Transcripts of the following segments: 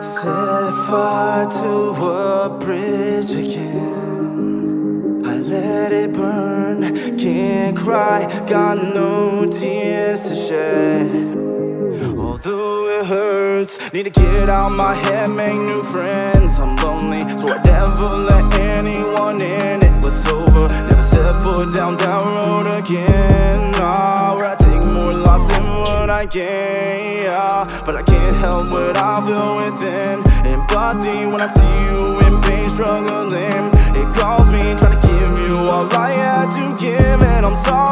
Set fire to a bridge again. I let it burn, can't cry, got no tears to shed. Although it hurts, need to get out my head, make new friends. I'm lonely, so I never let anyone in. It was over, never set foot down that road again. Nah, where I take more loss than what I gain. Yeah, but I can't help what I feel within. Empathy when I see you in pain, struggling. It calls me, trying to give you all I had to give. And I'm sorry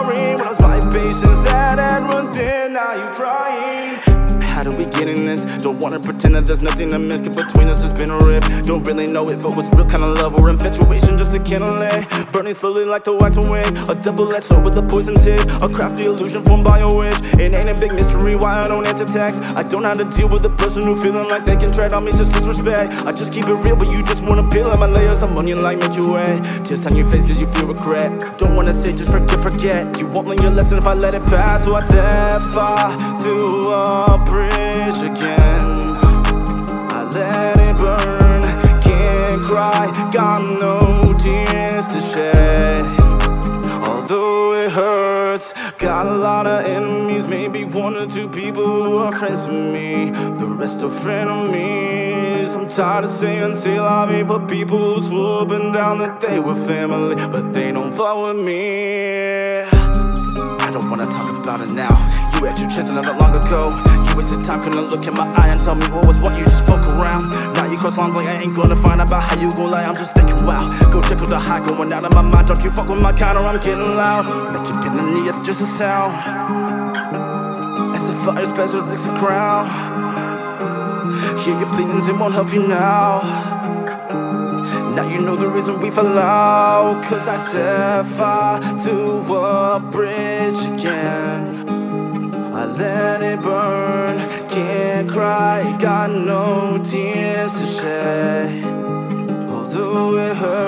How do we get in this? Don't wanna pretend that there's nothing to miss. Cause between us there's been a rift. Don't really know if it was real kind of love or infatuation just to kindle it. Burning slowly like the wax and wind. A double-edged sword with a poison tip. A crafty illusion formed by a wish. It ain't a big mystery why I don't answer texts I don't know how to deal with a person who feeling like they can tread on me, just disrespect. I just keep it real, but you just wanna peel at my layers. I'm onion like Milky Way. Just on your face cause you feel regret. Don't wanna say just forget, forget. You won't learn your lesson if I let it pass. So I set fire to a bridge Although it hurts, got a lot of enemies, maybe one or two people who are friends with me. The rest are frenemies. I'm tired of saying say vie for people who swore down that they were family, but they don't fuck with me. I don't wanna talk about it now. You had your chance not that long ago. Wasted time, couldn't look in my eye and tell me what was what. You just fuck around. Now you cross lines like I ain't gonna find out about how you gon' lie. I'm just thinking, wow. Go check out the high going out of my mind. Don't you fuck with my kind or I'm getting loud. Make you bend the knee, it's just a sound. As the fire special licks the crown. Hear your pleadings, it won't help you now. Now you know the reason we fell out Cause I set fire to a bridge again I let it burn, can't cry Got no tears to shed. Although it hurts